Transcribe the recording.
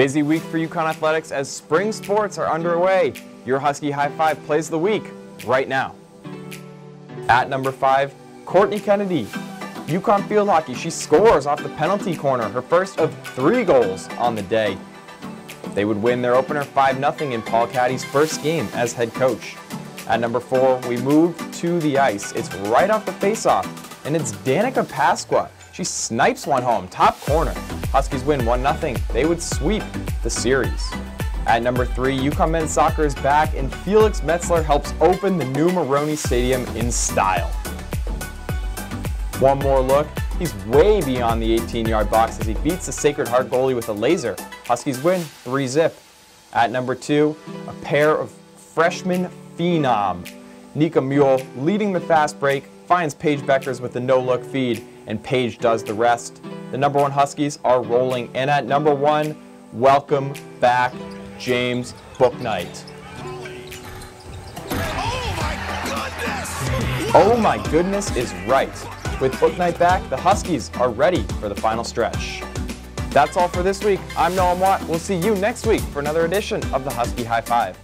Busy week for UConn Athletics as spring sports are underway. Your Husky High Five plays the week right now. At number five, Kourtney Kennedy. UConn field hockey, she scores off the penalty corner, her first of three goals on the day. They would win their opener 5-0 in Paul Caddy's first game as head coach. At number four, we move to the ice. It's right off the faceoff, and it's Danika Pasqua. She snipes one home, top corner. Huskies win 1-0. They would sweep the series. At number three, UConn men's soccer is back, and Felix Metzler helps open the new Morrone Stadium in style. One more look. He's way beyond the 18-yard box as he beats the Sacred Heart goalie with a laser. Huskies win 3-zip. At number two, a pair of freshman phenom. Nika Muhl leading the fast break, finds Paige Bueckers with the no-look feed, and Paige does the rest. The number one Huskies are rolling, and at number one, welcome back James Bouknight. Oh my goodness Oh my goodness is right. With Bouknight back, the Huskies are ready for the final stretch. That's all for this week. I'm Noam Watt. We'll see you next week for another edition of the Husky High Five.